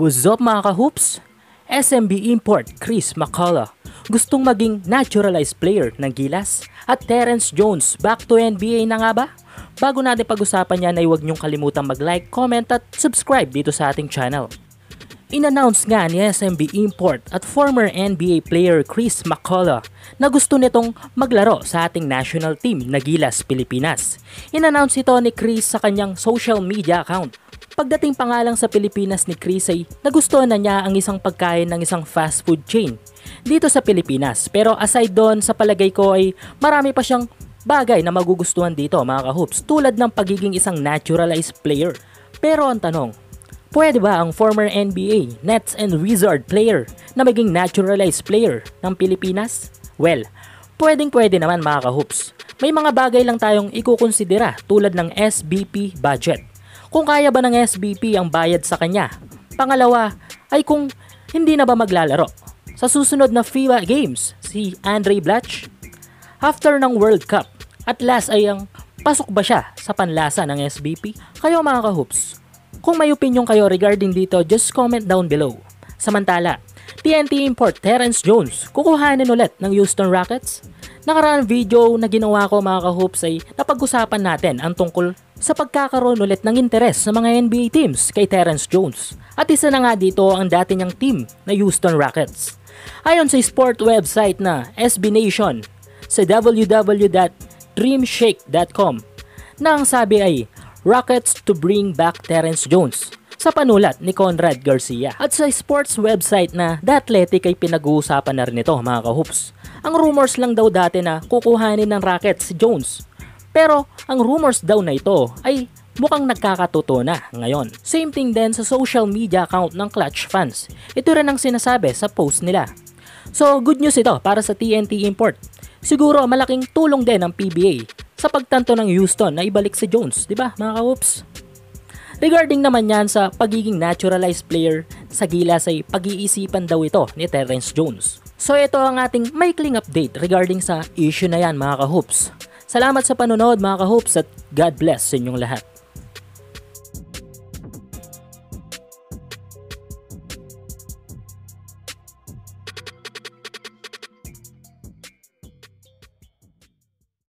What's up mga kahoops? SMB import Chris McCullough gustong maging naturalized player ng Gilas at Terence Jones back to NBA na nga ba? Bago natin pag-usapan yan ay huwag niyong kalimutang mag-like, comment at subscribe dito sa ating channel. Inannounce nga ni SMB Import at former NBA player Chris McCullough na gusto nitong maglaro sa ating national team na Gilas Pilipinas. Inannounce ito ni Chris sa kanyang social media account. Pagdating pa lang sa Pilipinas ni Chris nagustuhan na niya ang isang pagkain ng isang fast food chain dito sa Pilipinas. Pero aside doon sa palagay ko ay marami pa siyang bagay na magugustuhan dito mga kahoops tulad ng pagiging isang naturalized player. Pero ang tanong, Pwede ba ang former NBA, Nets and Wizard player na maging naturalized player ng Pilipinas? Well, pwedeng pwede naman mga kahoops. May mga bagay lang tayong ikukonsidera tulad ng SBP budget. Kung kaya ba ng SBP ang bayad sa kanya. Pangalawa ay kung hindi na ba maglalaro. Sa susunod na FIBA Games, si Andre Blatch, after ng World Cup, at last ay ang pasok ba siya sa panlasa ng SBP? Kayo mga kahoops, kung may opinion kayo regarding dito, just comment down below. Samantala, TNT import Terence Jones, kukuhanin ulit ng Houston Rockets? Nakaraan video na ginawa ko mga kahoops ay napag-usapan natin ang tungkol sa pagkakaroon ulit ng interes sa mga NBA teams kay Terence Jones. At isa na nga dito ang dati niyang team na Houston Rockets. Ayon sa sport website na SB Nation sa www.dreamshake.com na ang sabi ay Rockets to bring back Terence Jones sa panulat ni Conrad Garcia. At sa sports website na The Athletic ay pinag-uusapan na rin ito mga kahoops. Ang rumors lang daw dati na kukuhanin ng Rockets si Jones. Pero ang rumors daw na ito ay mukhang nagkakatotoo na ngayon. Same thing din sa social media account ng Clutch fans. Ito rin ang sinasabi sa post nila. So good news ito para sa TNT Import. Siguro malaking tulong din ng PBA sa pagtanto ng Houston na ibalik si Jones, di ba mga ka-whoops? Regarding naman yan sa pagiging naturalized player sa Gilas ay pag-iisipan daw ito ni Terence Jones. So ito ang ating maikling update regarding sa issue na yan mga ka-hoops. Salamat sa panonood mga ka-hoops at God bless sa inyong lahat.